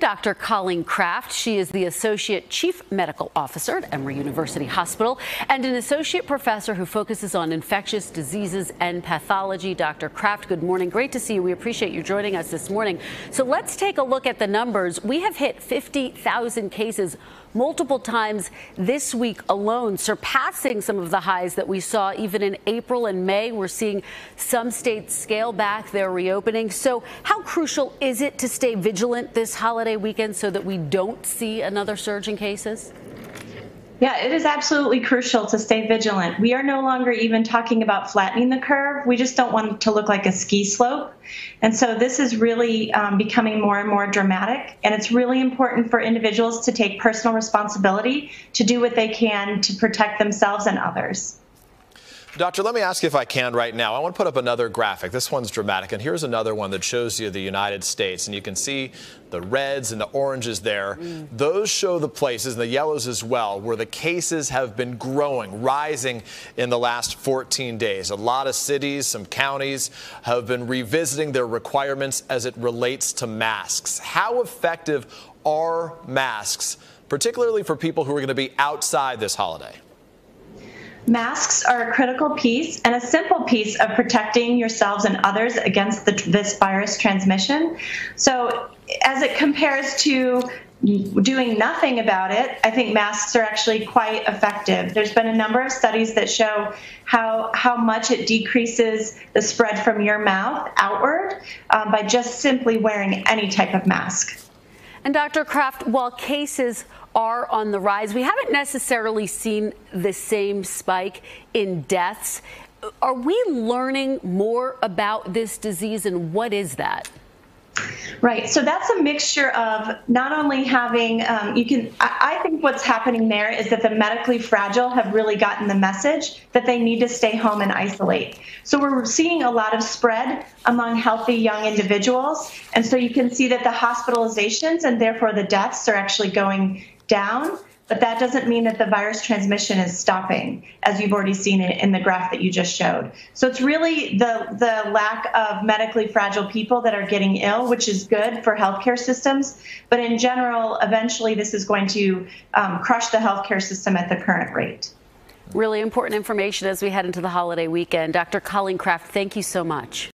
Dr. Colleen Kraft. She is the Associate Chief Medical Officer at Emory University Hospital and an associate professor who focuses on infectious diseases and pathology. Dr. Kraft, good morning. Great to see you. We appreciate you joining us this morning. So let's take a look at the numbers. We have hit 50,000 cases multiple times this week alone, surpassing some of the highs that we saw even in April and May. We're seeing some states scale back their reopening. So, how crucial is it to stay vigilant this holiday weekend so that we don't see another surge in cases? Yeah, it is absolutely crucial to stay vigilant. We are no longer even talking about flattening the curve. We just don't want it to look like a ski slope. And so this is really um, becoming more and more dramatic. And it's really important for individuals to take personal responsibility to do what they can to protect themselves and others. Doctor, let me ask you if I can right now. I want to put up another graphic. This one's dramatic, and here's another one that shows you the United States, and you can see the reds and the oranges there. Mm. Those show the places, and the yellows as well, where the cases have been growing, rising in the last 14 days. A lot of cities, some counties have been revisiting their requirements as it relates to masks. How effective are masks, particularly for people who are going to be outside this holiday? Masks are a critical piece and a simple piece of protecting yourselves and others against the, this virus transmission. So, as it compares to doing nothing about it, I think masks are actually quite effective. There's been a number of studies that show how how much it decreases the spread from your mouth outward um, by just simply wearing any type of mask. And Dr. Kraft, while cases are on the rise, we haven't necessarily seen the same spike in deaths. Are we learning more about this disease and what is that? Right. So that's a mixture of not only having, um, you can, I, I, think what's happening there is that the medically fragile have really gotten the message that they need to stay home and isolate. So we're seeing a lot of spread among healthy young individuals. And so you can see that the hospitalizations and therefore the deaths are actually going down but that doesn't mean that the virus transmission is stopping, as you've already seen in the graph that you just showed. So it's really the, the lack of medically fragile people that are getting ill, which is good for healthcare systems. But in general, eventually this is going to um, crush the healthcare system at the current rate. Really important information as we head into the holiday weekend. Dr. Colleen Kraft, thank you so much.